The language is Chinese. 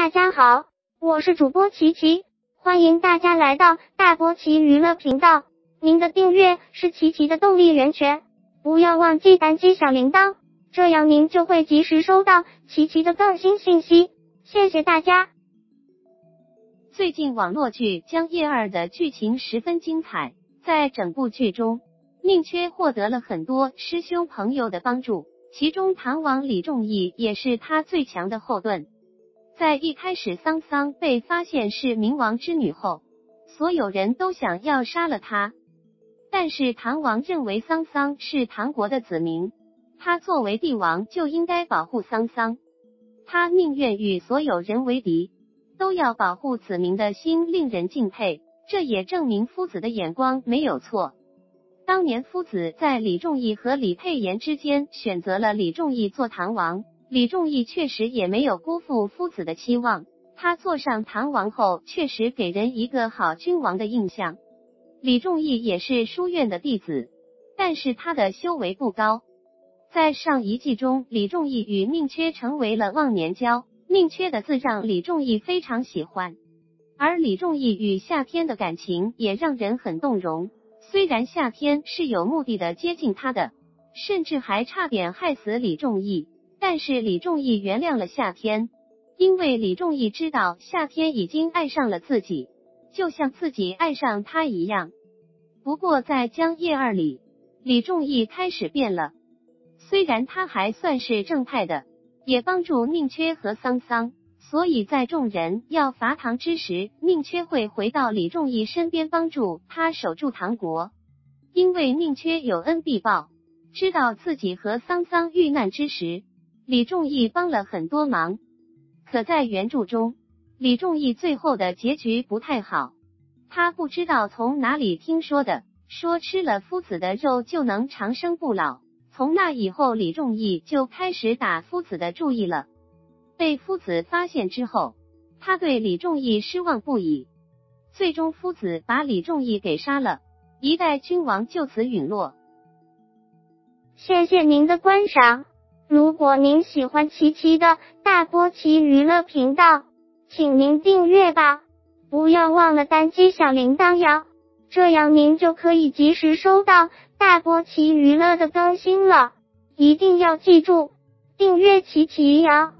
大家好，我是主播琪琪，欢迎大家来到大波奇娱乐频道。您的订阅是琪琪的动力源泉，不要忘记单击小铃铛，这样您就会及时收到琪琪的更新信息。谢谢大家。最近网络剧《江夜二》的剧情十分精彩，在整部剧中，宁缺获得了很多师兄朋友的帮助，其中唐王李仲义也是他最强的后盾。在一开始，桑桑被发现是冥王之女后，所有人都想要杀了她。但是唐王认为桑桑是唐国的子民，他作为帝王就应该保护桑桑，他宁愿与所有人为敌，都要保护子民的心令人敬佩。这也证明夫子的眼光没有错。当年夫子在李仲义和李佩妍之间选择了李仲义做唐王。李仲义确实也没有辜负夫子的期望，他坐上唐王后，确实给人一个好君王的印象。李仲义也是书院的弟子，但是他的修为不高。在上一季中，李仲义与宁缺成为了忘年交，宁缺的字让李仲义非常喜欢，而李仲义与夏天的感情也让人很动容。虽然夏天是有目的的接近他的，甚至还差点害死李仲义。但是李仲义原谅了夏天，因为李仲义知道夏天已经爱上了自己，就像自己爱上他一样。不过在江夜二里，李仲义开始变了。虽然他还算是正派的，也帮助宁缺和桑桑，所以在众人要伐唐之时，宁缺会回到李仲义身边帮助他守住唐国。因为宁缺有恩必报，知道自己和桑桑遇难之时。李仲义帮了很多忙，可在原著中，李仲义最后的结局不太好。他不知道从哪里听说的，说吃了夫子的肉就能长生不老。从那以后，李仲义就开始打夫子的主意了。被夫子发现之后，他对李仲义失望不已。最终，夫子把李仲义给杀了，一代君王就此陨落。谢谢您的观赏。如果您喜欢琪琪的大波奇娱乐频道，请您订阅吧，不要忘了单击小铃铛哟，这样您就可以及时收到大波奇娱乐的更新了。一定要记住订阅琪琪哟。